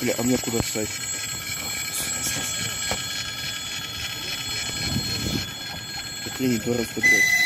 Бля, а мне куда встать? Охренеть, два раза подряд.